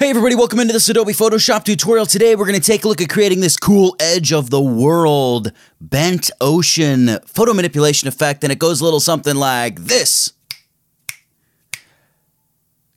Hey everybody, welcome into this Adobe Photoshop tutorial. Today we're going to take a look at creating this cool edge of the world bent ocean photo manipulation effect and it goes a little something like this.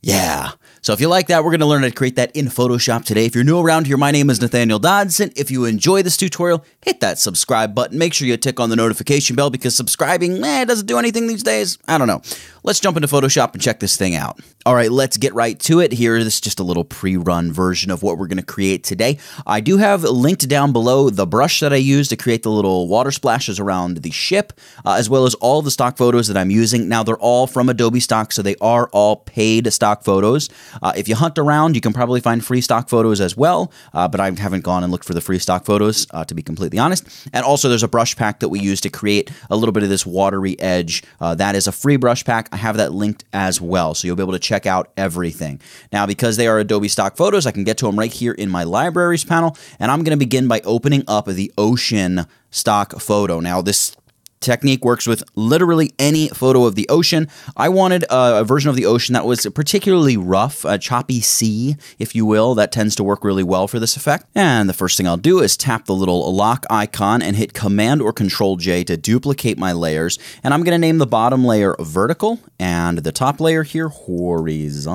Yeah. So if you like that, we're going to learn how to create that in Photoshop today. If you're new around here, my name is Nathaniel Dodson. If you enjoy this tutorial, hit that subscribe button. Make sure you tick on the notification bell because subscribing, eh, doesn't do anything these days. I don't know. Let's jump into Photoshop and check this thing out. All right, let's get right to it. Here is just a little pre-run version of what we're going to create today. I do have linked down below the brush that I use to create the little water splashes around the ship, uh, as well as all the stock photos that I'm using. Now, they're all from Adobe stock, so they are all paid stock photos. Uh, if you hunt around, you can probably find free stock photos as well, uh, but I haven't gone and looked for the free stock photos, uh, to be completely honest. And also, there's a brush pack that we use to create a little bit of this watery edge. Uh, that is a free brush pack. I have that linked as well, so you'll be able to check out everything. Now, because they are Adobe stock photos, I can get to them right here in my libraries panel, and I'm going to begin by opening up the ocean stock photo. Now, this technique works with literally any photo of the ocean. I wanted a, a, version of the ocean that was particularly rough, a choppy sea, if you will. That tends to work really well for this effect. And the first thing I'll do is tap the little lock icon and hit Command or Control J to duplicate my layers. And I'm going to name the bottom layer vertical and the top layer here horizontal.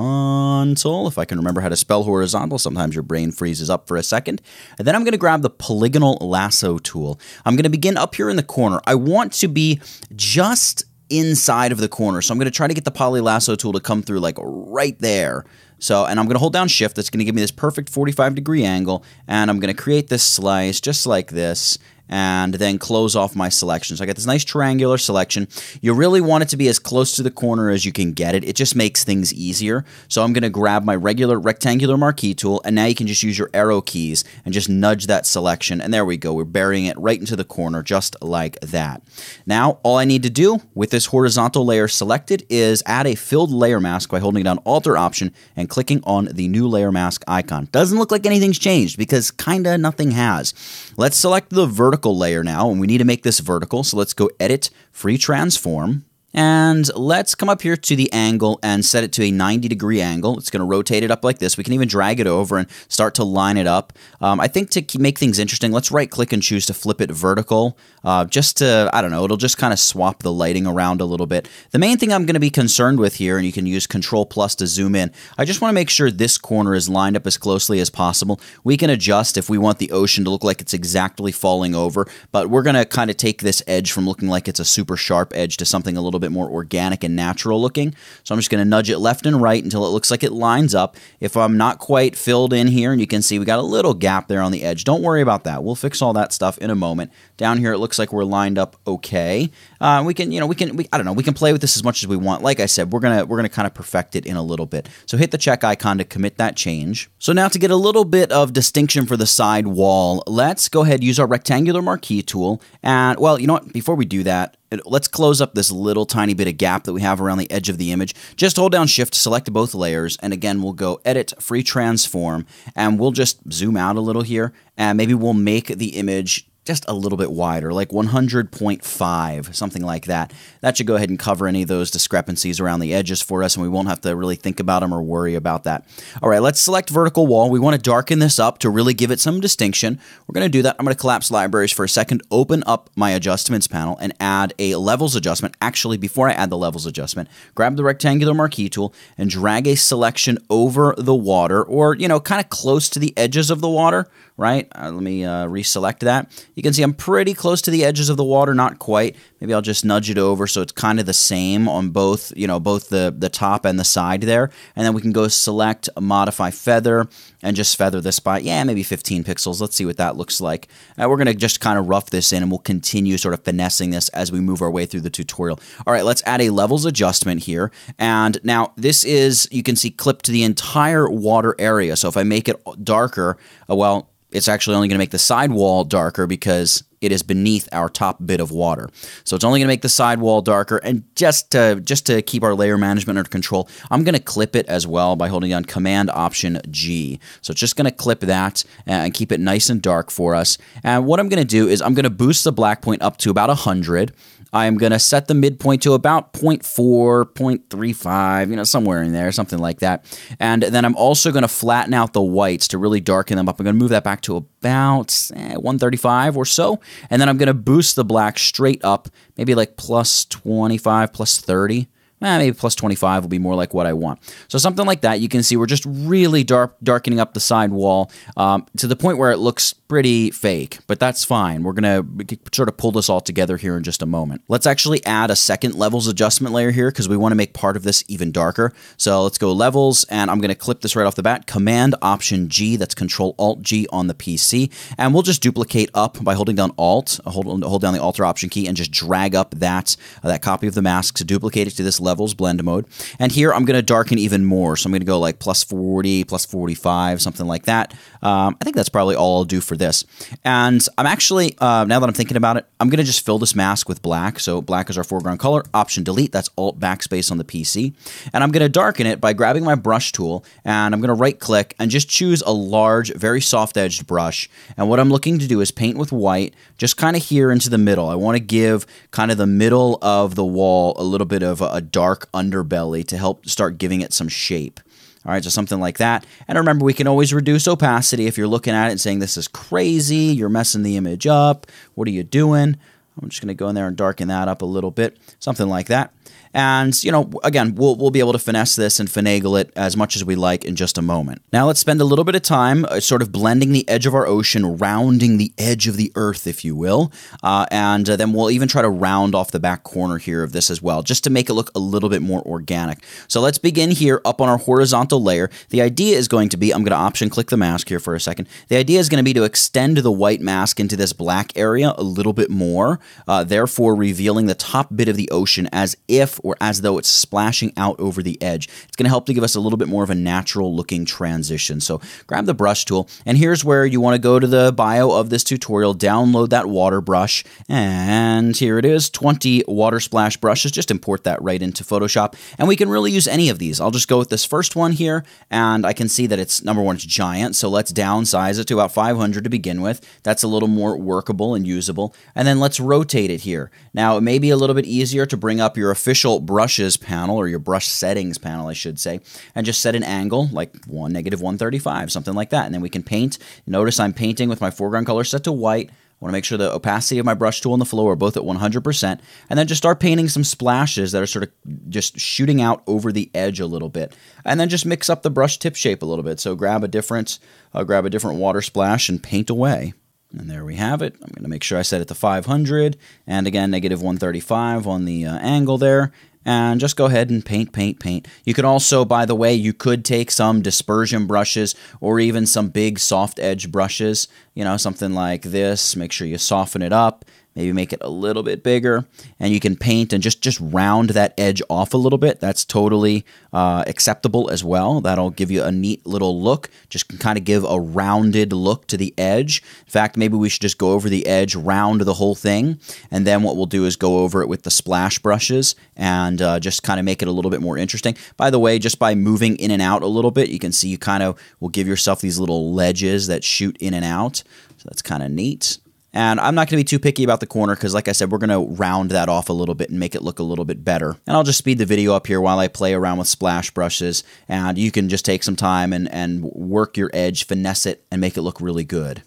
If I can remember how to spell horizontal, sometimes your brain freezes up for a second. And then I'm going to grab the polygonal lasso tool. I'm going to begin up here in the corner. I want to be just inside of the corner. So I'm going to try to get the poly lasso tool to come through like right there. So, and I'm going to hold down shift. That's going to give me this perfect 45 degree angle. And I'm going to create this slice just like this and then close off my selection. So I got this nice triangular selection. You really want it to be as close to the corner as you can get it. It just makes things easier. So I'm going to grab my regular rectangular marquee tool, and now you can just use your arrow keys and just nudge that selection. And there we go. We're burying it right into the corner, just like that. Now, all I need to do with this horizontal layer selected is add a filled layer mask by holding down Alt or Option and clicking on the new layer mask icon. Doesn't look like anything's changed because kinda nothing has. Let's select the vertical vertical layer now, and we need to make this vertical. So let's go Edit, Free Transform. And let's come up here to the angle and set it to a 90 degree angle. It's going to rotate it up like this. We can even drag it over and start to line it up. Um, I think to make things interesting, let's right click and choose to flip it vertical. Uh, just to, I don't know, it'll just kind of swap the lighting around a little bit. The main thing I'm going to be concerned with here, and you can use Control plus to zoom in, I just want to make sure this corner is lined up as closely as possible. We can adjust if we want the ocean to look like it's exactly falling over, but we're going to kind of take this edge from looking like it's a super sharp edge to something a little little bit more organic and natural looking. So I'm just going to nudge it left and right until it looks like it lines up. If I'm not quite filled in here, and you can see we got a little gap there on the edge, don't worry about that. We'll fix all that stuff in a moment. Down here, it looks like we're lined up okay. Uh, we can, you know, we can, we, I don't know, we can play with this as much as we want. Like I said, we're gonna we're gonna kind of perfect it in a little bit. So hit the check icon to commit that change. So now to get a little bit of distinction for the side wall, let's go ahead use our rectangular marquee tool. And well, you know what? Before we do that, let's close up this little tiny bit of gap that we have around the edge of the image. Just hold down shift, select both layers, and again, we'll go edit, free transform, and we'll just zoom out a little here, and maybe we'll make the image just a little bit wider, like 100.5, something like that. That should go ahead and cover any of those discrepancies around the edges for us, and we won't have to really think about them or worry about that. All right, let's select vertical wall. We want to darken this up to really give it some distinction. We're going to do that. I'm going to collapse libraries for a second, open up my adjustments panel, and add a levels adjustment. Actually, before I add the levels adjustment, grab the rectangular marquee tool and drag a selection over the water, or, you know, kind of close to the edges of the water, right? Uh, let me uh, reselect that. You can see I'm pretty close to the edges of the water, not quite. Maybe I'll just nudge it over so it's kind of the same on both, you know, both the, the top and the side there. And then we can go select modify feather and just feather this by, yeah, maybe 15 pixels. Let's see what that looks like. Uh, we're going to just kind of rough this in and we'll continue sort of finessing this as we move our way through the tutorial. All right, let's add a levels adjustment here. And now this is, you can see clipped to the entire water area. So if I make it darker, uh, well, it's actually only going to make the side wall darker because it is beneath our top bit of water. So it's only going to make the side wall darker. And just to, just to keep our layer management under control, I'm going to clip it as well by holding down Command Option G. So it's just going to clip that and keep it nice and dark for us. And what I'm going to do is I'm going to boost the black point up to about 100. I am going to set the midpoint to about 0.4, 0.35, you know, somewhere in there, something like that. And then I'm also going to flatten out the whites to really darken them up. I'm going to move that back to about eh, 135 or so. And then I'm going to boost the black straight up, maybe like plus 25, plus 30 eh, maybe plus 25 will be more like what I want. So something like that, you can see we're just really dark, darkening up the side wall um, to the point where it looks pretty fake, but that's fine. We're going to sort of pull this all together here in just a moment. Let's actually add a second levels adjustment layer here because we want to make part of this even darker. So let's go levels, and I'm going to clip this right off the bat. Command Option G, that's Control Alt G on the PC, and we'll just duplicate up by holding down Alt, hold, hold down the Alt or Option key, and just drag up that, uh, that copy of the mask to duplicate it to this levels blend mode. And here I'm going to darken even more. So I'm going to go like plus 40, plus 45, something like that. Um, I think that's probably all I'll do for this. And I'm actually, uh, now that I'm thinking about it, I'm going to just fill this mask with black. So black is our foreground color. Option delete, that's Alt backspace on the PC. And I'm going to darken it by grabbing my brush tool and I'm going to right click and just choose a large, very soft edged brush. And what I'm looking to do is paint with white, just kind of here into the middle. I want to give kind of the middle of the wall a little bit of a, dark underbelly to help start giving it some shape. All right, so something like that. And remember, we can always reduce opacity if you're looking at it and saying, this is crazy, you're messing the image up, what are you doing? I'm just going to go in there and darken that up a little bit, something like that. And, you know, again, we'll, we'll be able to finesse this and finagle it as much as we like in just a moment. Now let's spend a little bit of time uh, sort of blending the edge of our ocean, rounding the edge of the earth, if you will. Uh, and uh, then we'll even try to round off the back corner here of this as well, just to make it look a little bit more organic. So let's begin here up on our horizontal layer. The idea is going to be, I'm going to option click the mask here for a second. The idea is going to be to extend the white mask into this black area a little bit more, uh, therefore revealing the top bit of the ocean as if or as though it's splashing out over the edge. It's going to help to give us a little bit more of a natural looking transition. So grab the brush tool, and here's where you want to go to the bio of this tutorial, download that water brush, and here it is 20 water splash brushes. Just import that right into Photoshop, and we can really use any of these. I'll just go with this first one here, and I can see that it's number one, it's giant, so let's downsize it to about 500 to begin with. That's a little more workable and usable. And then let's rotate it here. Now, it may be a little bit easier to bring up your official brushes panel, or your brush settings panel, I should say, and just set an angle like 1, negative 135, something like that. And then we can paint. Notice I'm painting with my foreground color set to white. I want to make sure the opacity of my brush tool and the flow are both at 100%, and then just start painting some splashes that are sort of just shooting out over the edge a little bit, and then just mix up the brush tip shape a little bit. So grab a different, uh, grab a different water splash and paint away. And there we have it. I'm going to make sure I set it to 500 and again negative 135 on the uh, angle there. And just go ahead and paint, paint, paint. You could also, by the way, you could take some dispersion brushes or even some big soft edge brushes, you know, something like this. Make sure you soften it up maybe make it a little bit bigger and you can paint and just just round that edge off a little bit. That's totally uh, acceptable as well. That'll give you a neat little look. Just kind of give a rounded look to the edge. In fact maybe we should just go over the edge round the whole thing and then what we'll do is go over it with the splash brushes and uh, just kind of make it a little bit more interesting. By the way just by moving in and out a little bit you can see you kind of will give yourself these little ledges that shoot in and out. So that's kind of neat and I'm not going to be too picky about the corner because, like I said, we're going to round that off a little bit and make it look a little bit better. And I'll just speed the video up here while I play around with splash brushes. And you can just take some time and, and work your edge, finesse it, and make it look really good.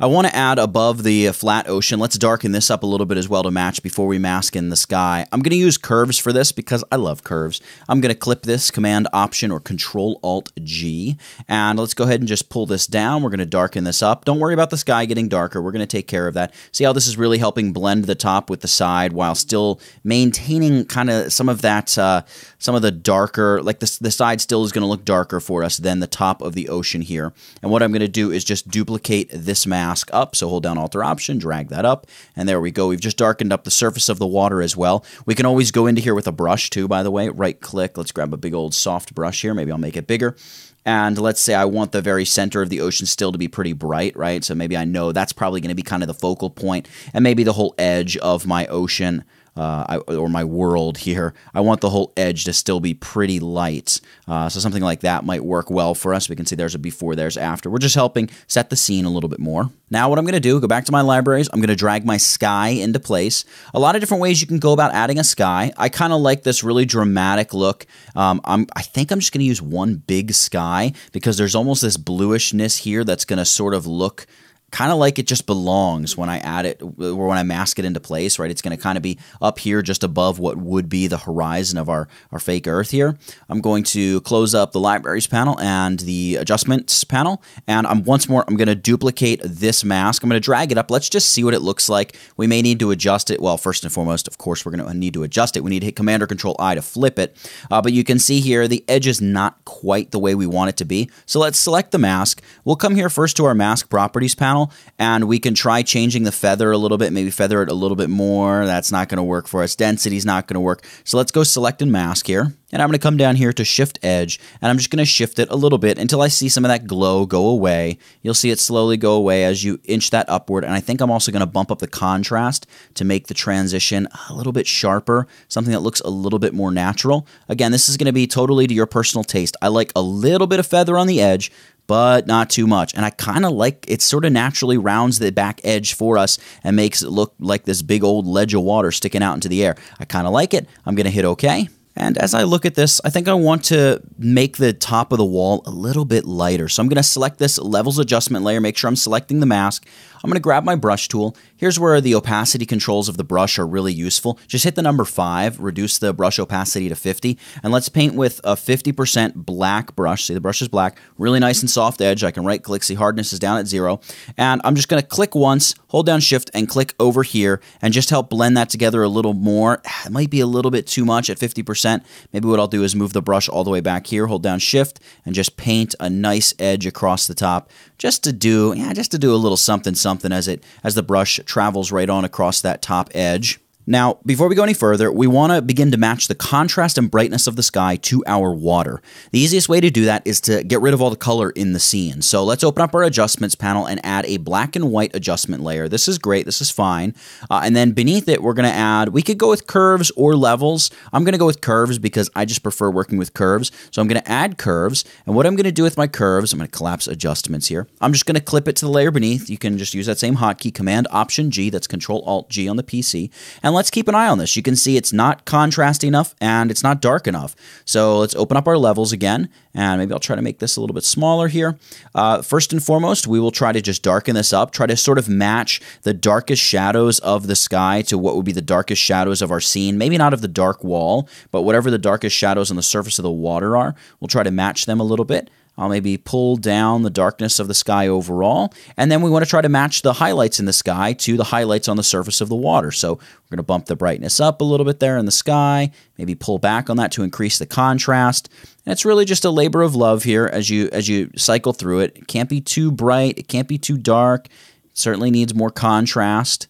I want to add above the flat ocean, let's darken this up a little bit as well to match before we mask in the sky. I'm going to use curves for this because I love curves. I'm going to clip this, Command Option or Control Alt G, and let's go ahead and just pull this down. We're going to darken this up. Don't worry about the sky getting darker. We're going to take care of that. See how this is really helping blend the top with the side while still maintaining kind of some of that, uh, some of the darker, like the, the side still is going to look darker for us than the top of the ocean here. And what I'm going to do is just duplicate this map mask up. So hold down Alt or Option, drag that up, and there we go. We've just darkened up the surface of the water as well. We can always go into here with a brush too, by the way. Right click. Let's grab a big old soft brush here. Maybe I'll make it bigger. And let's say I want the very center of the ocean still to be pretty bright, right? So maybe I know that's probably going to be kind of the focal point, and maybe the whole edge of my ocean uh, I, or my world here. I want the whole edge to still be pretty light. Uh, so something like that might work well for us. We can see there's a before, there's after. We're just helping set the scene a little bit more. Now what I'm going to do, go back to my libraries, I'm going to drag my sky into place. A lot of different ways you can go about adding a sky. I kind of like this really dramatic look. Um, I'm, I think I'm just going to use one big sky because there's almost this bluishness here that's going to sort of look kind of like it just belongs when I add it or when I mask it into place, right? It's going to kind of be up here just above what would be the horizon of our, our fake earth here. I'm going to close up the libraries panel and the adjustments panel. And I'm once more, I'm going to duplicate this mask. I'm going to drag it up. Let's just see what it looks like. We may need to adjust it. Well, first and foremost, of course, we're going to need to adjust it. We need to hit Command or Control I to flip it. Uh, but you can see here, the edge is not quite the way we want it to be. So let's select the mask. We'll come here first to our mask properties panel and we can try changing the feather a little bit, maybe feather it a little bit more. That's not going to work for us. Density's not going to work. So let's go select and mask here. And I'm going to come down here to shift edge and I'm just going to shift it a little bit until I see some of that glow go away. You'll see it slowly go away as you inch that upward. And I think I'm also going to bump up the contrast to make the transition a little bit sharper, something that looks a little bit more natural. Again, this is going to be totally to your personal taste. I like a little bit of feather on the edge, but not too much. And I kind of like it sort of naturally rounds the back edge for us and makes it look like this big old ledge of water sticking out into the air. I kind of like it. I'm going to hit OK. And as I look at this, I think I want to make the top of the wall a little bit lighter. So I'm going to select this levels adjustment layer, make sure I'm selecting the mask. I'm going to grab my brush tool. Here's where the opacity controls of the brush are really useful. Just hit the number 5, reduce the brush opacity to 50, and let's paint with a 50% black brush. See, the brush is black, really nice and soft edge. I can right click, see hardness is down at 0. And I'm just going to click once, hold down shift, and click over here, and just help blend that together a little more. It might be a little bit too much at 50%. Maybe what I'll do is move the brush all the way back here, hold down shift, and just paint a nice edge across the top just to do, yeah, just to do a little something something as it as the brush travels right on across that top edge. Now, before we go any further, we want to begin to match the contrast and brightness of the sky to our water. The easiest way to do that is to get rid of all the color in the scene. So let's open up our adjustments panel and add a black and white adjustment layer. This is great, this is fine. Uh, and then beneath it, we're going to add, we could go with curves or levels. I'm going to go with curves because I just prefer working with curves. So I'm going to add curves. And what I'm going to do with my curves, I'm going to collapse adjustments here. I'm just going to clip it to the layer beneath. You can just use that same hotkey, Command Option G, that's Control Alt G on the PC. And and let's keep an eye on this. You can see it's not contrasty enough and it's not dark enough. So let's open up our levels again, and maybe I'll try to make this a little bit smaller here. Uh, first and foremost, we will try to just darken this up, try to sort of match the darkest shadows of the sky to what would be the darkest shadows of our scene. Maybe not of the dark wall, but whatever the darkest shadows on the surface of the water are, we'll try to match them a little bit. I'll maybe pull down the darkness of the sky overall. And then we want to try to match the highlights in the sky to the highlights on the surface of the water. So we're going to bump the brightness up a little bit there in the sky, maybe pull back on that to increase the contrast. And it's really just a labor of love here as you as you cycle through it. It can't be too bright, it can't be too dark. It certainly needs more contrast.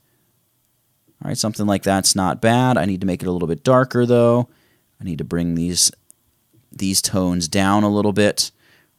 All right, something like that's not bad. I need to make it a little bit darker though. I need to bring these these tones down a little bit.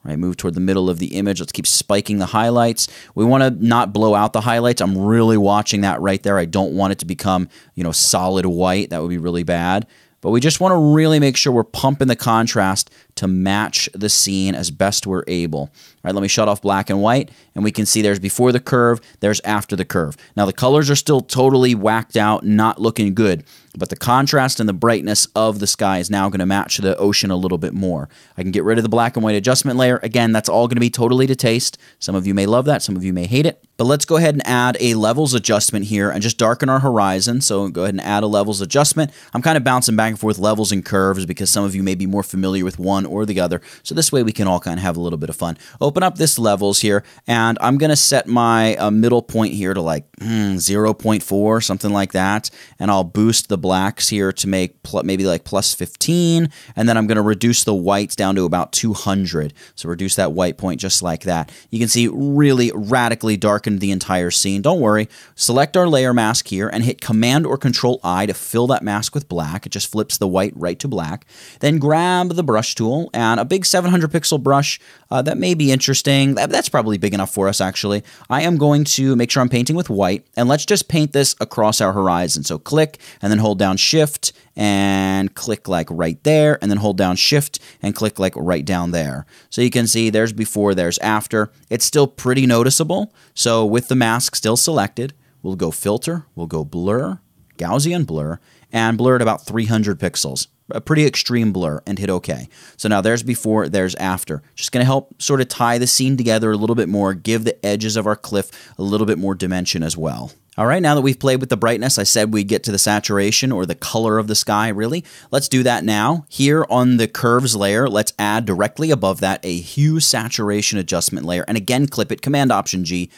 Right, move toward the middle of the image. Let's keep spiking the highlights. We want to not blow out the highlights. I'm really watching that right there. I don't want it to become, you know, solid white. That would be really bad. But we just want to really make sure we're pumping the contrast to match the scene as best we're able. All right, let me shut off black and white, and we can see there's before the curve, there's after the curve. Now the colors are still totally whacked out, not looking good, but the contrast and the brightness of the sky is now going to match the ocean a little bit more. I can get rid of the black and white adjustment layer. Again, that's all going to be totally to taste. Some of you may love that, some of you may hate it. But let's go ahead and add a levels adjustment here and just darken our horizon. So go ahead and add a levels adjustment. I'm kind of bouncing back and forth levels and curves because some of you may be more familiar with one or the other. So this way we can all kind of have a little bit of fun. Open up this levels here, and I'm going to set my uh, middle point here to like mm, 0.4, something like that. And I'll boost the blacks here to make maybe like plus 15. And then I'm going to reduce the whites down to about 200. So reduce that white point just like that. You can see really radically darkened the entire scene. Don't worry. Select our layer mask here and hit Command or Control I to fill that mask with black. It just flips the white right to black. Then grab the brush tool tool and a big 700 pixel brush uh, that may be interesting. That, that's probably big enough for us, actually. I am going to make sure I'm painting with white. and let's just paint this across our horizon. So click and then hold down shift and click like right there, and then hold down shift and click like right down there. So you can see there's before, there's after. It's still pretty noticeable. So with the mask still selected, we'll go filter, we'll go blur, Gaussian blur, and blur at about 300 pixels a pretty extreme blur and hit OK. So now there's before, there's after. Just going to help sort of tie the scene together a little bit more, give the edges of our cliff a little bit more dimension as well. All right, now that we've played with the brightness, I said we'd get to the saturation or the color of the sky, really. Let's do that now. Here on the curves layer, let's add directly above that a hue saturation adjustment layer. And again, clip it, Command Option G.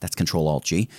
That's Control Alt G.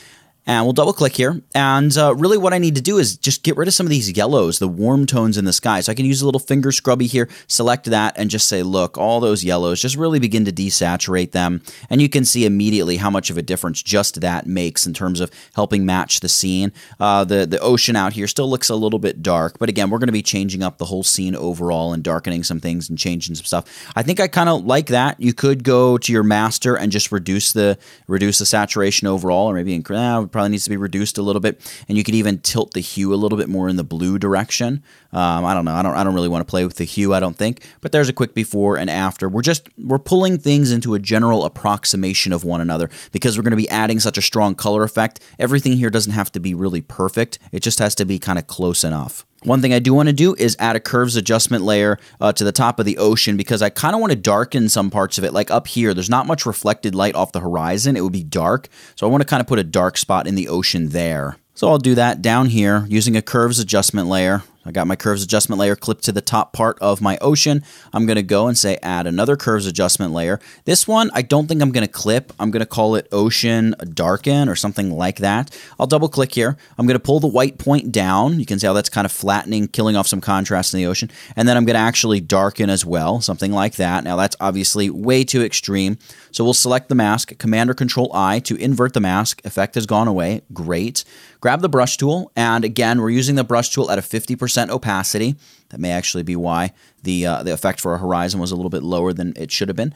And we'll double click here. And uh, really what I need to do is just get rid of some of these yellows, the warm tones in the sky. So I can use a little finger scrubby here, select that, and just say, look, all those yellows, just really begin to desaturate them. And you can see immediately how much of a difference just that makes in terms of helping match the scene. Uh, the, the ocean out here still looks a little bit dark, but again, we're going to be changing up the whole scene overall and darkening some things and changing some stuff. I think I kind of like that. You could go to your master and just reduce the reduce the saturation overall, or maybe increase probably needs to be reduced a little bit, and you could even tilt the hue a little bit more in the blue direction. Um, I don't know. I don't. I don't really want to play with the hue. I don't think. But there's a quick before and after. We're just we're pulling things into a general approximation of one another because we're going to be adding such a strong color effect. Everything here doesn't have to be really perfect. It just has to be kind of close enough. One thing I do want to do is add a curves adjustment layer uh, to the top of the ocean because I kind of want to darken some parts of it. Like up here, there's not much reflected light off the horizon. It would be dark. So I want to kind of put a dark spot in the ocean there. So I'll do that down here using a curves adjustment layer. I got my curves adjustment layer clipped to the top part of my ocean. I'm going to go and say add another curves adjustment layer. This one, I don't think I'm going to clip. I'm going to call it ocean darken or something like that. I'll double click here. I'm going to pull the white point down. You can see how that's kind of flattening, killing off some contrast in the ocean. And then I'm going to actually darken as well, something like that. Now that's obviously way too extreme. So we'll select the mask, Command or Control I to invert the mask. Effect has gone away. Great. Grab the brush tool. And again, we're using the brush tool at a 50% opacity. That may actually be why the, uh, the effect for a horizon was a little bit lower than it should have been.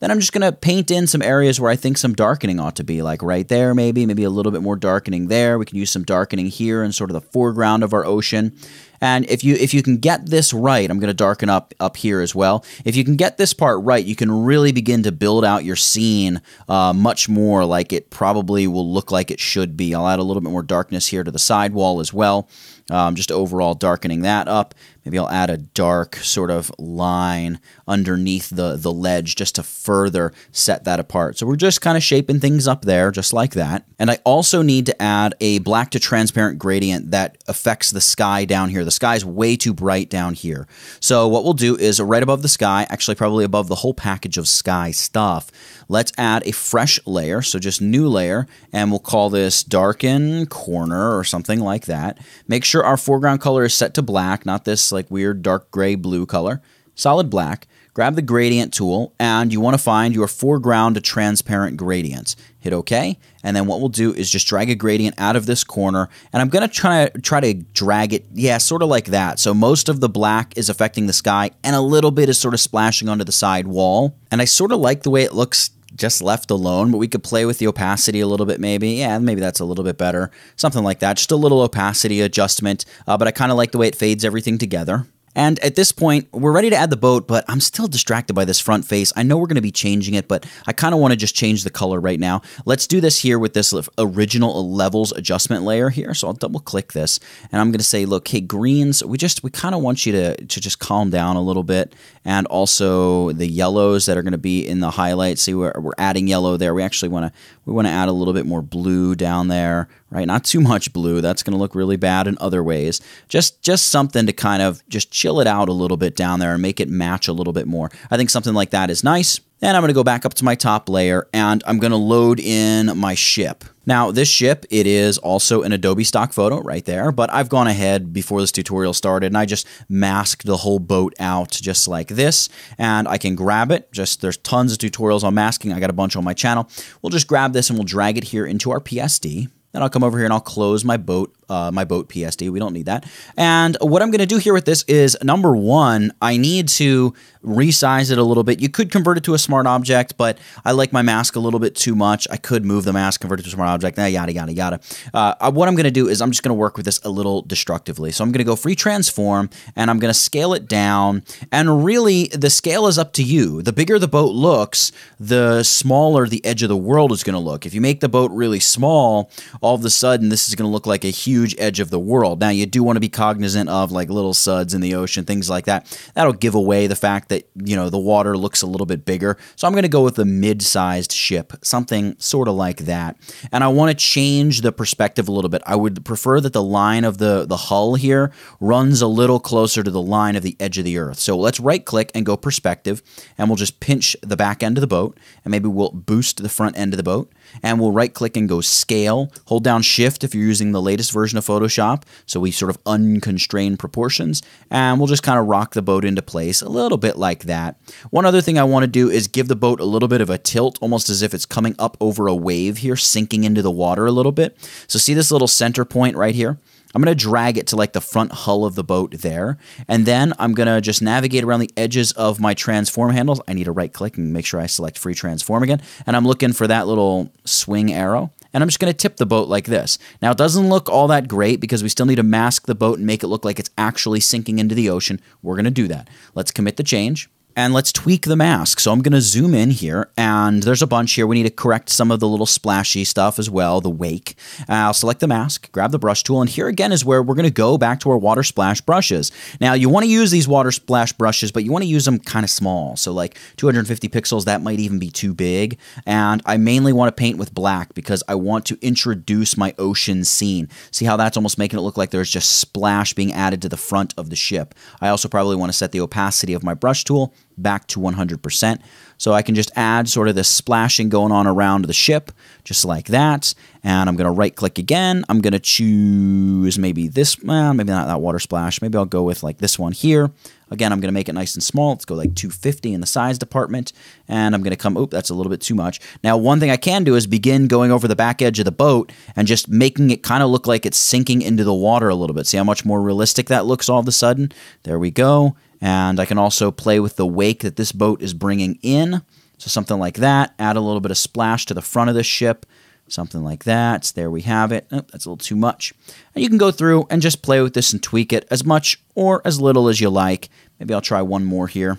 Then I'm just going to paint in some areas where I think some darkening ought to be, like right there maybe, maybe a little bit more darkening there. We can use some darkening here in sort of the foreground of our ocean. And if you if you can get this right, I'm going to darken up up here as well. If you can get this part right, you can really begin to build out your scene uh, much more like it probably will look like it should be. I'll add a little bit more darkness here to the sidewall as well um, just overall darkening that up. Maybe I'll add a dark sort of line underneath the, the ledge just to further set that apart. So we're just kind of shaping things up there just like that. And I also need to add a black to transparent gradient that affects the sky down here. The sky is way too bright down here. So what we'll do is right above the sky, actually probably above the whole package of sky stuff, let's add a fresh layer. So just new layer, and we'll call this darken corner or something like that. Make sure our foreground color is set to black, not this like weird dark gray blue color. Solid black. Grab the gradient tool and you want to find your foreground to transparent gradients. Hit OK, and then what we'll do is just drag a gradient out of this corner, and I'm going to try to try to drag it, yeah, sort of like that. So most of the black is affecting the sky, and a little bit is sort of splashing onto the side wall. And I sort of like the way it looks just left alone, but we could play with the opacity a little bit maybe. Yeah, maybe that's a little bit better. Something like that. Just a little opacity adjustment, uh, but I kind of like the way it fades everything together. And at this point, we're ready to add the boat, but I'm still distracted by this front face. I know we're going to be changing it, but I kind of want to just change the color right now. Let's do this here with this original levels adjustment layer here. So I'll double click this and I'm going to say, look, hey, greens, we just, we kind of want you to, to just calm down a little bit. And also the yellows that are going to be in the highlight. See, we're, we're adding yellow there. We actually want to, we want to add a little bit more blue down there, right? Not too much blue. That's going to look really bad in other ways. Just, just something to kind of just chill it out a little bit down there and make it match a little bit more. I think something like that is nice. And I'm going to go back up to my top layer and I'm going to load in my ship. Now, this ship, it is also an Adobe stock photo right there, but I've gone ahead before this tutorial started and I just masked the whole boat out just like this. And I can grab it. Just there's tons of tutorials on masking. I got a bunch on my channel. We'll just grab this and we'll drag it here into our PSD. Then I'll come over here and I'll close my boat, uh, my boat PSD. We don't need that. And what I'm going to do here with this is number one, I need to resize it a little bit. You could convert it to a smart object, but I like my mask a little bit too much. I could move the mask, convert it to a smart object, yada, yada, yada. Uh, what I'm going to do is I'm just going to work with this a little destructively. So I'm going to go free transform and I'm going to scale it down. And really, the scale is up to you. The bigger the boat looks, the smaller the edge of the world is going to look. If you make the boat really small, all of a sudden this is going to look like a huge edge of the world. Now, you do want to be cognizant of like little suds in the ocean, things like that. That'll give away the fact that, you know, the water looks a little bit bigger. So I'm going to go with a mid-sized ship, something sort of like that. And I want to change the perspective a little bit. I would prefer that the line of the, the hull here runs a little closer to the line of the edge of the earth. So let's right click and go perspective and we'll just pinch the back end of the boat and maybe we'll boost the front end of the boat and we'll right click and go scale. Hold down shift if you're using the latest version of Photoshop. So we sort of unconstrain proportions and we'll just kind of rock the boat into place a little bit like that. One other thing I want to do is give the boat a little bit of a tilt, almost as if it's coming up over a wave here, sinking into the water a little bit. So see this little center point right here? I'm going to drag it to like the front hull of the boat there. And then I'm going to just navigate around the edges of my transform handles. I need to right click and make sure I select free transform again. And I'm looking for that little swing arrow. And I'm just going to tip the boat like this. Now, it doesn't look all that great because we still need to mask the boat and make it look like it's actually sinking into the ocean. We're going to do that. Let's commit the change and let's tweak the mask. So I'm going to zoom in here, and there's a bunch here. We need to correct some of the little splashy stuff as well, the wake. Uh, I'll select the mask, grab the brush tool, and here again is where we're going to go back to our water splash brushes. Now, you want to use these water splash brushes, but you want to use them kind of small. So like 250 pixels, that might even be too big. And I mainly want to paint with black because I want to introduce my ocean scene. See how that's almost making it look like there's just splash being added to the front of the ship. I also probably want to set the opacity of my brush tool back to 100%. So I can just add sort of this splashing going on around the ship, just like that. And I'm going to right click again. I'm going to choose maybe this, well, maybe not that water splash. Maybe I'll go with like this one here. Again, I'm going to make it nice and small. Let's go like 250 in the size department. And I'm going to come, oh, that's a little bit too much. Now, one thing I can do is begin going over the back edge of the boat and just making it kind of look like it's sinking into the water a little bit. See how much more realistic that looks all of a sudden? There we go. And I can also play with the wake that this boat is bringing in. So something like that. Add a little bit of splash to the front of the ship. Something like that. There we have it. Oh, that's a little too much. And you can go through and just play with this and tweak it as much or as little as you like. Maybe I'll try one more here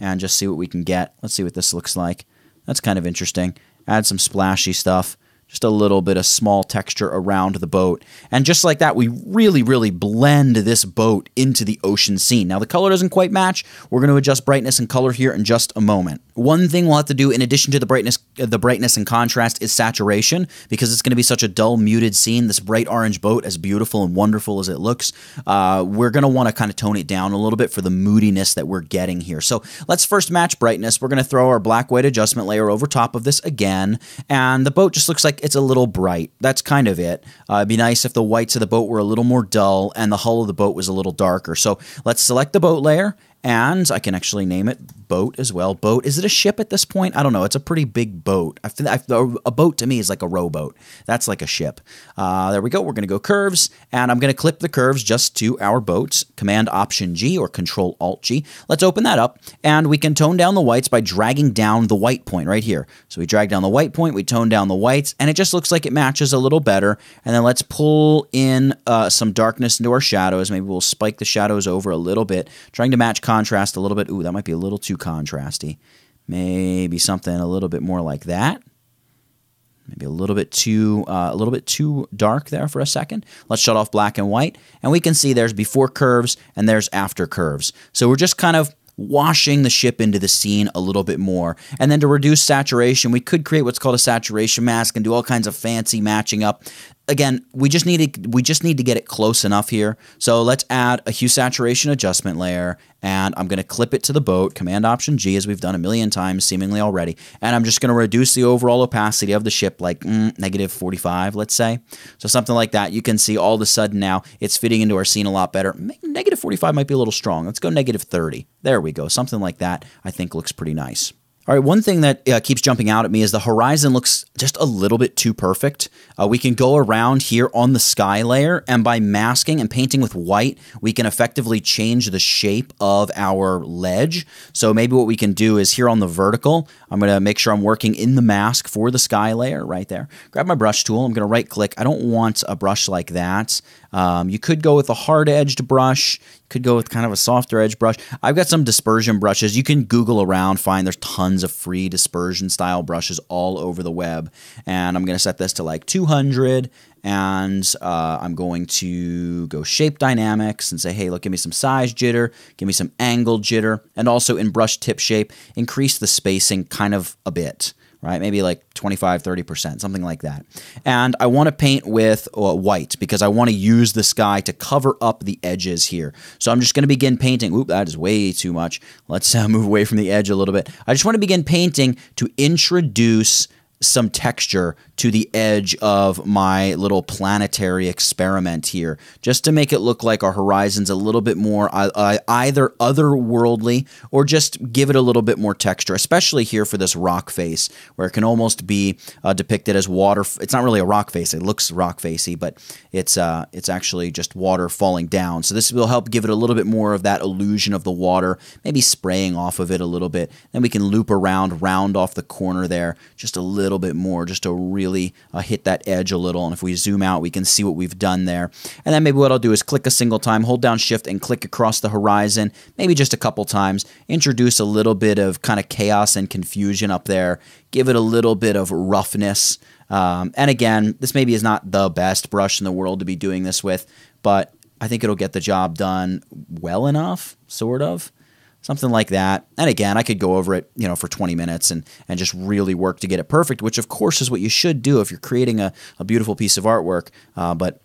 and just see what we can get. Let's see what this looks like. That's kind of interesting. Add some splashy stuff just a little bit of small texture around the boat. And just like that, we really, really blend this boat into the ocean scene. Now, the color doesn't quite match. We're going to adjust brightness and color here in just a moment. One thing we'll have to do in addition to the brightness, the brightness and contrast is saturation because it's going to be such a dull, muted scene. This bright orange boat, as beautiful and wonderful as it looks, uh, we're going to want to kind of tone it down a little bit for the moodiness that we're getting here. So let's first match brightness. We're going to throw our black white adjustment layer over top of this again, and the boat just looks like it's a little bright. That's kind of it. Uh, it'd be nice if the whites of the boat were a little more dull and the hull of the boat was a little darker. So let's select the boat layer and I can actually name it boat as well. Boat. Is it a ship at this point? I don't know. It's a pretty big boat. I feel, I, a boat to me is like a rowboat. That's like a ship. Uh, there we go. We're going to go curves, and I'm going to clip the curves just to our boats. Command Option G or Control Alt G. Let's open that up, and we can tone down the whites by dragging down the white point right here. So we drag down the white point, we tone down the whites, and it just looks like it matches a little better. And then let's pull in uh, some darkness into our shadows. Maybe we'll spike the shadows over a little bit, trying to match contrast a little bit. Ooh, that might be a little too contrasty. Maybe something a little bit more like that. Maybe a little bit too uh, a little bit too dark there for a second. Let's shut off black and white, and we can see there's before curves and there's after curves. So we're just kind of washing the ship into the scene a little bit more. And then to reduce saturation, we could create what's called a saturation mask and do all kinds of fancy matching up again, we just need to we just need to get it close enough here. So let's add a hue saturation adjustment layer, and I'm going to clip it to the boat. Command Option G, as we've done a million times, seemingly already. And I'm just going to reduce the overall opacity of the ship, like mm, negative 45, let's say. So something like that. You can see all of a sudden now it's fitting into our scene a lot better. Negative 45 might be a little strong. Let's go negative 30. There we go. Something like that. I think looks pretty nice. All right, one thing that uh, keeps jumping out at me is the horizon looks just a little bit too perfect. Uh, we can go around here on the sky layer, and by masking and painting with white, we can effectively change the shape of our ledge. So maybe what we can do is here on the vertical, I'm going to make sure I'm working in the mask for the sky layer right there. Grab my brush tool. I'm going to right click. I don't want a brush like that. Um, you could go with a hard edged brush. You could go with kind of a softer edge brush. I've got some dispersion brushes. You can Google around, find there's tons of free dispersion style brushes all over the web. And I'm going to set this to like 200 and uh, I'm going to go shape dynamics and say, hey, look, give me some size jitter, give me some angle jitter, and also in brush tip shape, increase the spacing kind of a bit right? Maybe like 25, 30%, something like that. And I want to paint with uh, white because I want to use the sky to cover up the edges here. So I'm just going to begin painting. Oop, that is way too much. Let's uh, move away from the edge a little bit. I just want to begin painting to introduce some texture to the edge of my little planetary experiment here, just to make it look like our horizon's a little bit more uh, either otherworldly or just give it a little bit more texture, especially here for this rock face, where it can almost be uh, depicted as water. It's not really a rock face; it looks rock facey, but it's uh, it's actually just water falling down. So this will help give it a little bit more of that illusion of the water, maybe spraying off of it a little bit. Then we can loop around, round off the corner there, just a little bit more, just a really uh, hit that edge a little. And if we zoom out, we can see what we've done there. And then maybe what I'll do is click a single time, hold down shift and click across the horizon, maybe just a couple times, introduce a little bit of kind of chaos and confusion up there, give it a little bit of roughness. Um, and again, this maybe is not the best brush in the world to be doing this with, but I think it'll get the job done well enough, sort of something like that. And again, I could go over it, you know, for 20 minutes and and just really work to get it perfect, which of course is what you should do if you're creating a, a beautiful piece of artwork. Uh, but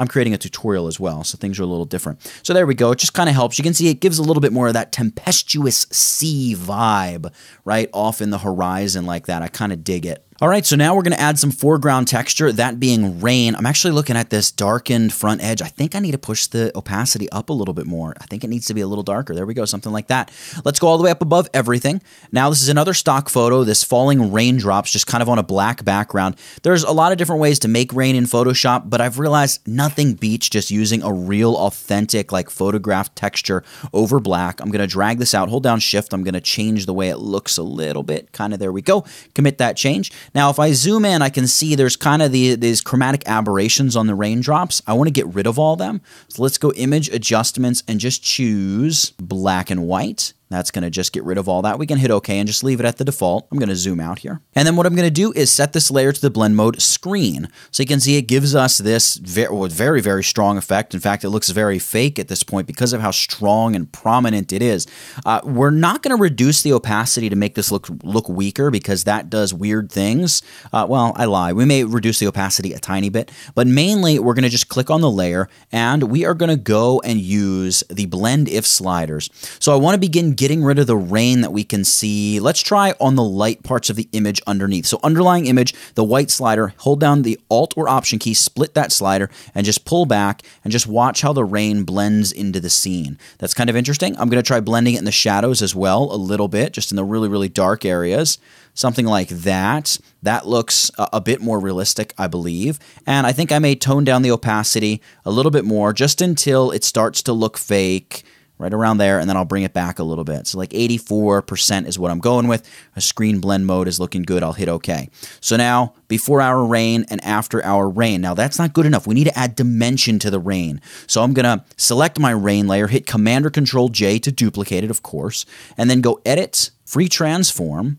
I'm creating a tutorial as well, so things are a little different. So there we go. It just kind of helps. You can see it gives a little bit more of that tempestuous sea vibe, right, off in the horizon like that. I kind of dig it. All right, so now we're going to add some foreground texture, that being rain. I'm actually looking at this darkened front edge. I think I need to push the opacity up a little bit more. I think it needs to be a little darker. There we go, something like that. Let's go all the way up above everything. Now, this is another stock photo, this falling raindrops just kind of on a black background. There's a lot of different ways to make rain in Photoshop, but I've realized nothing beats just using a real authentic like photograph texture over black. I'm going to drag this out, hold down shift. I'm going to change the way it looks a little bit. Kind of there we go. Commit that change. Now, if I zoom in, I can see there's kind of the, these chromatic aberrations on the raindrops. I want to get rid of all them. So let's go image adjustments and just choose black and white. That's going to just get rid of all that. We can hit OK and just leave it at the default. I'm going to zoom out here. And then what I'm going to do is set this layer to the blend mode screen. So you can see it gives us this very, very, strong effect. In fact, it looks very fake at this point because of how strong and prominent it is. Uh, we're not going to reduce the opacity to make this look, look weaker because that does weird things. Uh, well, I lie. We may reduce the opacity a tiny bit, but mainly we're going to just click on the layer and we are going to go and use the blend if sliders. So I want to begin getting rid of the rain that we can see. Let's try on the light parts of the image underneath. So underlying image, the white slider, hold down the Alt or Option key, split that slider, and just pull back and just watch how the rain blends into the scene. That's kind of interesting. I'm going to try blending it in the shadows as well a little bit, just in the really, really dark areas something like that. That looks a, a, bit more realistic, I believe. And I think I may tone down the opacity a little bit more just until it starts to look fake right around there, and then I'll bring it back a little bit. So like 84% is what I'm going with. A screen blend mode is looking good. I'll hit OK. So now before our rain and after our rain. Now that's not good enough. We need to add dimension to the rain. So I'm going to select my rain layer, hit Command or Control J to duplicate it, of course, and then go Edit, Free Transform,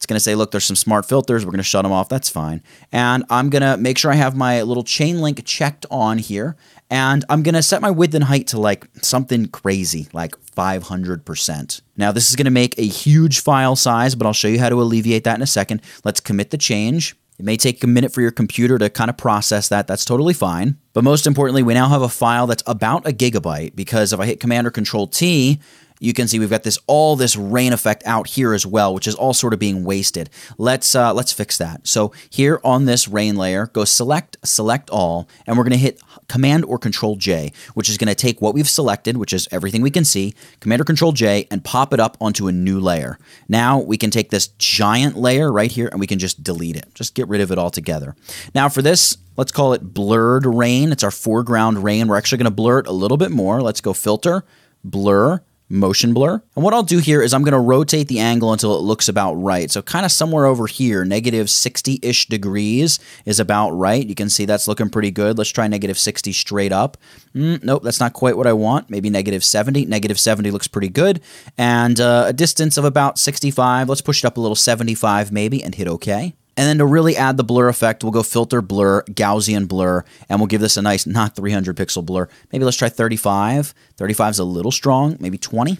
it's going to say, look, there's some smart filters. We're going to shut them off. That's fine. And I'm going to make sure I have my little chain link checked on here. And I'm going to set my width and height to like something crazy, like 500%. Now, this is going to make a huge file size, but I'll show you how to alleviate that in a second. Let's commit the change. It may take a minute for your computer to kind of process that. That's totally fine. But most importantly, we now have a file that's about a gigabyte because if I hit Command or Control T, you can see we've got this all this rain effect out here as well, which is all sort of being wasted. Let's uh, let's fix that. So here on this rain layer, go select select all, and we're going to hit Command or Control J, which is going to take what we've selected, which is everything we can see, Command or Control J, and pop it up onto a new layer. Now we can take this giant layer right here and we can just delete it. Just get rid of it altogether. Now for this, let's call it blurred rain. It's our foreground rain. We're actually going to blur it a little bit more. Let's go filter, blur, motion blur. And what I'll do here is I'm going to rotate the angle until it looks about right. So kind of somewhere over here, negative 60-ish degrees is about right. You can see that's looking pretty good. Let's try negative 60 straight up. Mm, nope, that's not quite what I want. Maybe negative 70. Negative 70 looks pretty good. And uh, a distance of about 65. Let's push it up a little 75 maybe and hit OK. And then to really add the blur effect, we'll go filter blur, Gaussian blur, and we'll give this a nice, not 300 pixel blur. Maybe let's try 35. 35 is a little strong, maybe 20.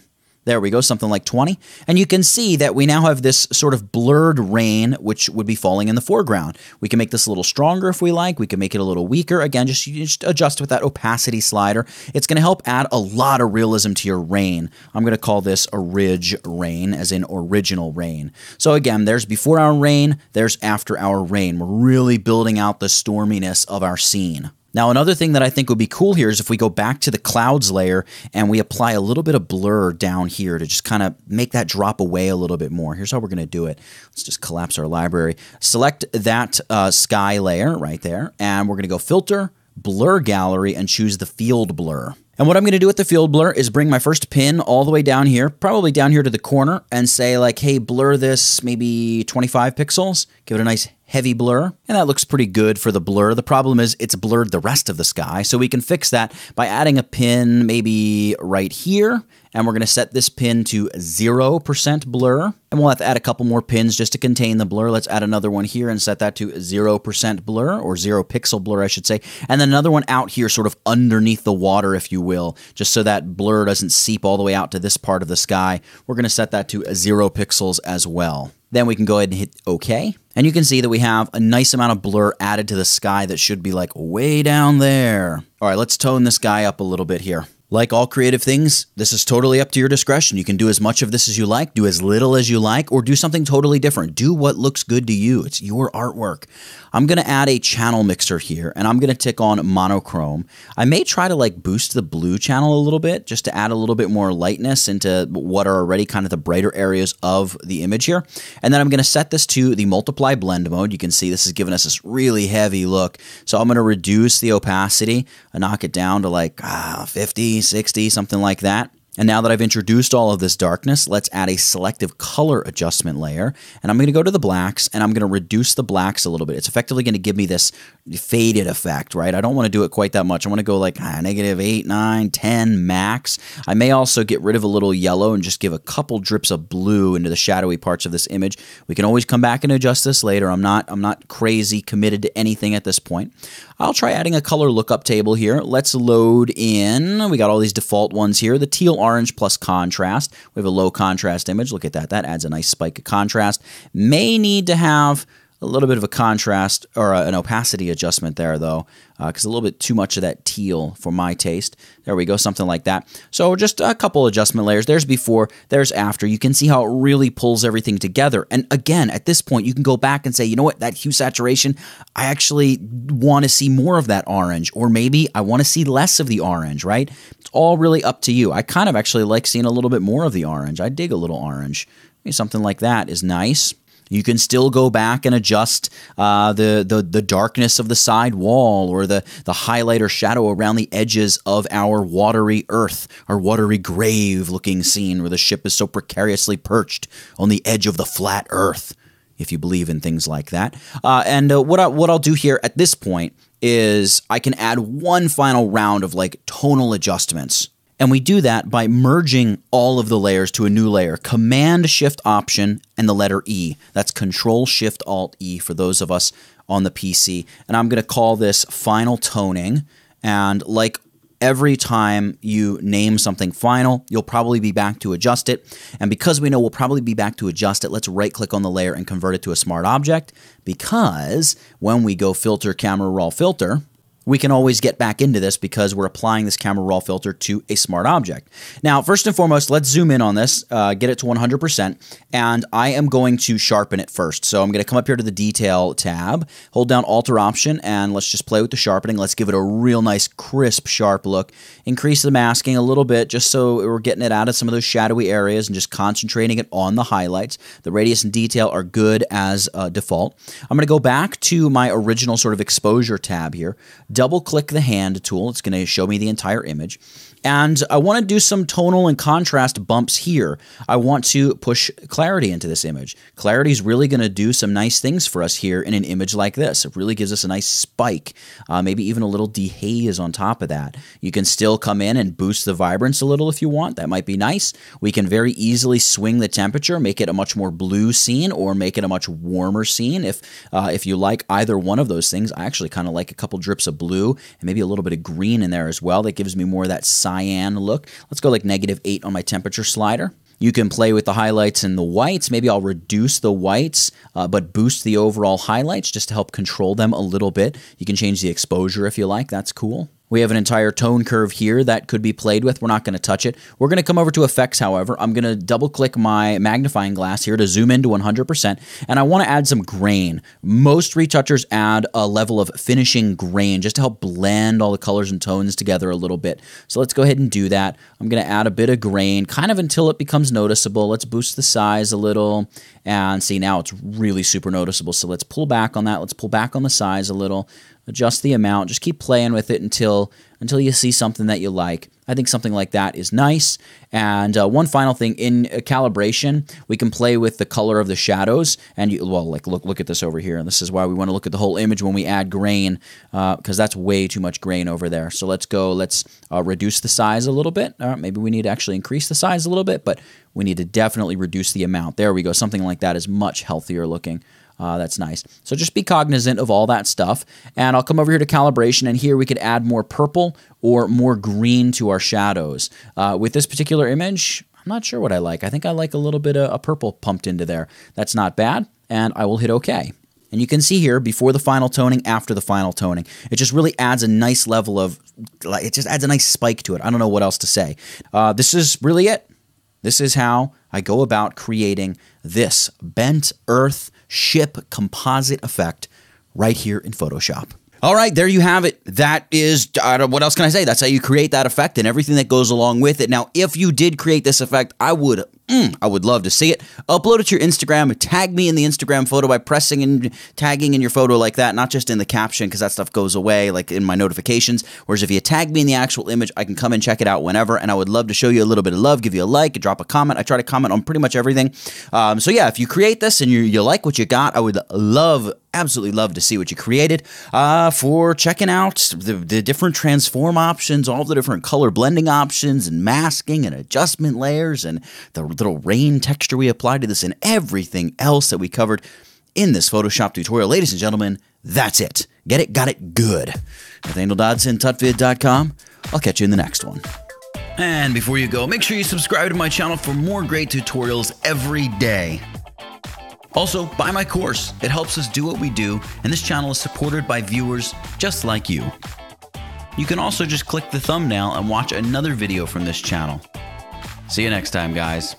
There we go, something like 20. And you can see that we now have this sort of blurred rain, which would be falling in the foreground. We can make this a little stronger if we like. We can make it a little weaker. Again, just, just adjust with that opacity slider. It's going to help add a lot of realism to your rain. I'm going to call this a ridge rain, as in original rain. So again, there's before our rain, there's after our rain. We're really building out the storminess of our scene. Now, another thing that I think would be cool here is if we go back to the clouds layer and we apply a little bit of blur down here to just kind of make that drop away a little bit more. Here's how we're going to do it. Let's just collapse our library. Select that uh, sky layer right there, and we're going to go Filter, Blur Gallery, and choose the Field Blur. And what I'm going to do with the field blur is bring my first pin all the way down here, probably down here to the corner, and say like, hey, blur this maybe 25 pixels. Give it a nice heavy blur, and that looks pretty good for the blur. The problem is it's blurred the rest of the sky, so we can fix that by adding a pin maybe right here, and we're going to set this pin to 0% blur. And we'll have to add a couple more pins just to contain the blur. Let's add another one here and set that to 0% blur, or 0 pixel blur, I should say. And then another one out here, sort of underneath the water, if you will, just so that blur doesn't seep all the way out to this part of the sky. We're going to set that to 0 pixels as well. Then we can go ahead and hit OK. And you can see that we have a nice amount of blur added to the sky that should be like way down there. All right, let's tone this guy up a little bit here. Like all creative things, this is totally up to your discretion. You can do as much of this as you like, do as little as you like, or do something totally different. Do what looks good to you. It's your artwork. I'm going to add a channel mixer here, and I'm going to tick on monochrome. I may try to like boost the blue channel a little bit just to add a little bit more lightness into what are already kind of the brighter areas of the image here. And then I'm going to set this to the multiply blend mode. You can see this is giving us this really heavy look. So I'm going to reduce the opacity and knock it down to like ah, 50, 60, something like that. And now that I've introduced all of this darkness, let's add a selective color adjustment layer. And I'm going to go to the blacks and I'm going to reduce the blacks a little bit. It's effectively going to give me this faded effect, right? I don't want to do it quite that much. I want to go like ah, negative 8, 9, 10 max. I may also get rid of a little yellow and just give a couple drips of blue into the shadowy parts of this image. We can always come back and adjust this later. I'm not I'm not crazy committed to anything at this point. I'll try adding a color lookup table here. Let's load in. We got all these default ones here. The teal orange plus contrast. We have a low contrast image. Look at that. That adds a nice spike of contrast. May need to have a little bit of a contrast or an opacity adjustment there, though, because uh, a little bit too much of that teal for my taste. There we go, something like that. So just a couple adjustment layers. There's before, there's after. You can see how it really pulls everything together. And again, at this point, you can go back and say, you know what, that hue saturation, I actually want to see more of that orange, or maybe I want to see less of the orange, right? It's all really up to you. I kind of actually like seeing a little bit more of the orange. I dig a little orange. Maybe something like that is nice. You can still go back and adjust uh, the, the the darkness of the side wall or the the highlight or shadow around the edges of our watery earth, our watery grave looking scene where the ship is so precariously perched on the edge of the flat earth. If you believe in things like that, uh, and uh, what I, what I'll do here at this point is I can add one final round of like tonal adjustments and we do that by merging all of the layers to a new layer. Command Shift Option and the letter E. That's Control Shift Alt E for those of us on the PC. And I'm going to call this Final Toning. And like every time you name something final, you'll probably be back to adjust it. And because we know we'll probably be back to adjust it, let's right click on the layer and convert it to a smart object. Because when we go filter camera raw filter, we can always get back into this because we're applying this camera raw filter to a smart object. Now, first and foremost, let's zoom in on this, uh, get it to 100%, and I am going to sharpen it first. So I'm going to come up here to the detail tab, hold down Alt or Option, and let's just play with the sharpening. Let's give it a real nice, crisp, sharp look. Increase the masking a little bit just so we're getting it out of some of those shadowy areas and just concentrating it on the highlights. The radius and detail are good as uh, default. I'm going to go back to my original sort of exposure tab here double click the hand tool. It's going to show me the entire image. And I want to do some tonal and contrast bumps here. I want to push clarity into this image. Clarity is really going to do some nice things for us here in an image like this. It really gives us a nice spike, uh, maybe even a little dehaze on top of that. You can still come in and boost the vibrance a little if you want. That might be nice. We can very easily swing the temperature, make it a much more blue scene or make it a much warmer scene. If, uh, if you like either one of those things, I actually kind of like a couple drips of blue and maybe a little bit of green in there as well. That gives me more of that cyan look. Let's go like negative 8 on my temperature slider. You can play with the highlights and the whites. Maybe I'll reduce the whites, uh, but boost the overall highlights just to help control them a little bit. You can change the exposure if you like. That's cool. We have an entire tone curve here that could be played with. We're not going to touch it. We're going to come over to effects, however. I'm going to double click my magnifying glass here to zoom into 100%, and I want to add some grain. Most retouchers add a level of finishing grain just to help blend all the colors and tones together a little bit. So let's go ahead and do that. I'm going to add a bit of grain, kind of until it becomes noticeable. Let's boost the size a little, and see now it's really super noticeable. So let's pull back on that. Let's pull back on the size a little adjust the amount, just keep playing with it until until you see something that you like. I think something like that is nice. And uh, one final thing in calibration, we can play with the color of the shadows. And you, well, like look look at this over here. And this is why we want to look at the whole image when we add grain, because uh, that's way too much grain over there. So let's go. Let's uh, reduce the size a little bit. maybe we need to actually increase the size a little bit, but we need to definitely reduce the amount. There we go. Something like that is much healthier looking. Uh, that's nice. So just be cognizant of all that stuff. And I'll come over here to calibration, and here we could add more purple or more green to our shadows. Uh, with this particular image, I'm not sure what I like. I think I like a little bit of a purple pumped into there. That's not bad, and I will hit OK. And you can see here before the final toning, after the final toning. It just really adds a nice level of, it just adds a nice spike to it. I don't know what else to say. Uh, this is really it. This is how I go about creating this bent earth ship composite effect right here in Photoshop. All right, there you have it. That is, what else can I say? That's how you create that effect and everything that goes along with it. Now, if you did create this effect, I would Mm, I would love to see it. Upload it to your Instagram. Tag me in the Instagram photo by pressing and tagging in your photo like that, not just in the caption because that stuff goes away, like in my notifications. Whereas if you tag me in the actual image, I can come and check it out whenever. And I would love to show you a little bit of love, give you a like, drop a comment. I try to comment on pretty much everything. Um, so yeah, if you create this and you, you like what you got, I would love absolutely love to see what you created uh, for checking out the, the different transform options, all the different color blending options, and masking and adjustment layers, and the little rain texture we applied to this, and everything else that we covered in this Photoshop tutorial. Ladies and gentlemen, that's it. Get it, got it, good. Nathaniel Dodson, tutvid.com. I'll catch you in the next one. And before you go, make sure you subscribe to my channel for more great tutorials every day. Also, buy my course. It helps us do what we do, and this channel is supported by viewers just like you. You can also just click the thumbnail and watch another video from this channel. See you next time, guys.